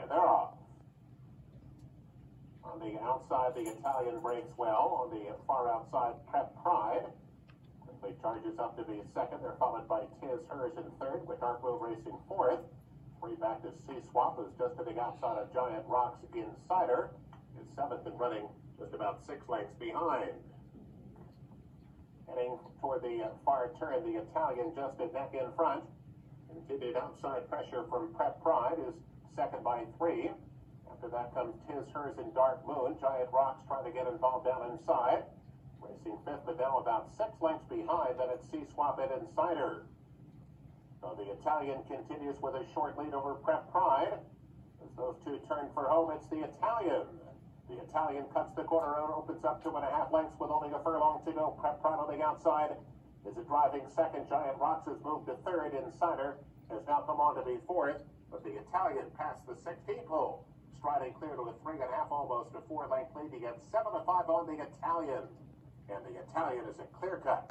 And they're off. On the outside, the Italian breaks well. On the far outside, Prep Pride. Quickly charges up to be second. They're followed by Tiz Hers in third, with Artwell racing fourth. Three back to Sea Swap, who's just hitting outside of Giant Rocks Insider. Is seventh and running just about six lengths behind. Heading toward the far turn, the Italian just a neck in front. Continued outside pressure from Prep Pride is second by three. After that comes Tiz Hers and Dark Moon. Giant Rocks trying to get involved down inside. Racing fifth, now about six lengths behind. Then it's Sea Swap and Insider. So the Italian continues with a short lead over Prep Pride. As those two turn for home, it's the Italian. The Italian cuts the corner and opens up two and a half lengths with only a furlong to go. Prep Pride on the outside is a driving second. Giant Rocks has moved to third. Insider has now come on to be fourth, but the Italian passed the 16th pole, striding clear to a three and a half, almost a four length lead. He gets seven to five on the Italian, and the Italian is a clear cut.